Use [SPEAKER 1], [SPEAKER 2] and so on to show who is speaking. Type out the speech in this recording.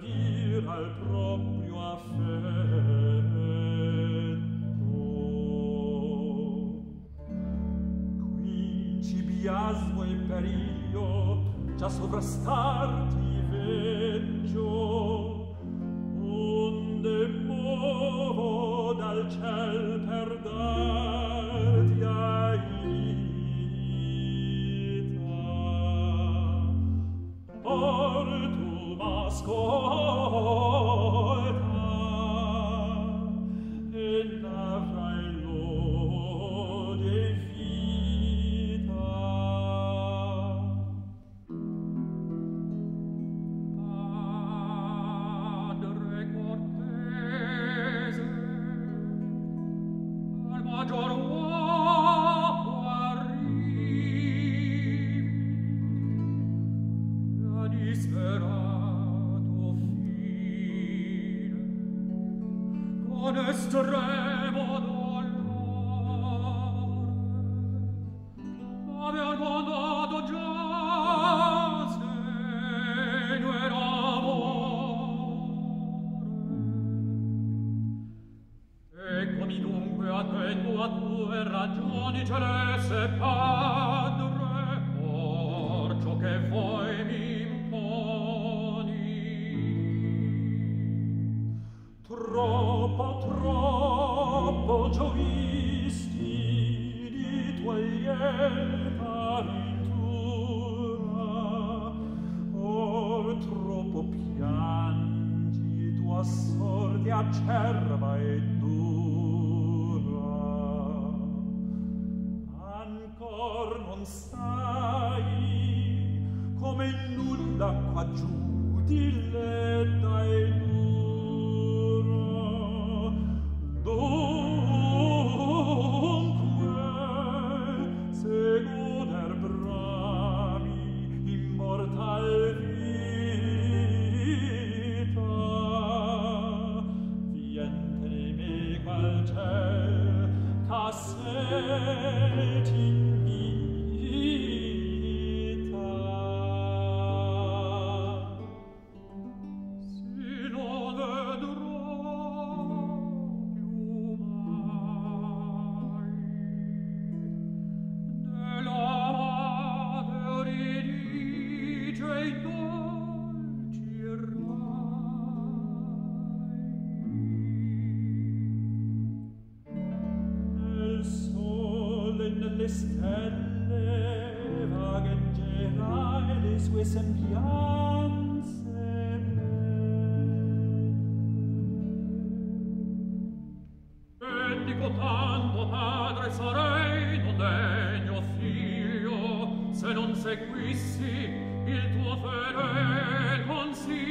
[SPEAKER 1] dir al proprio affetto. Quinci biasmo e periglio già sovrastarti veggio, onde
[SPEAKER 2] movo dal ciel per darti aiuto. Or tu masco ad estremo dolore. Aver condato già sdegno ed eccomi dunque attento a tue ragioni celeste padre.
[SPEAKER 1] giovisti di tuoi lieta ventura or troppo piangi tua sorte acerba e dura. Ancor non sai come nulla qua giù diletta e alte Kassette stelle vagen generalis ve sembianze belle.
[SPEAKER 2] E dico tanto padre sarei non degno figlio, se non seguissi il tuo fedel consiglio.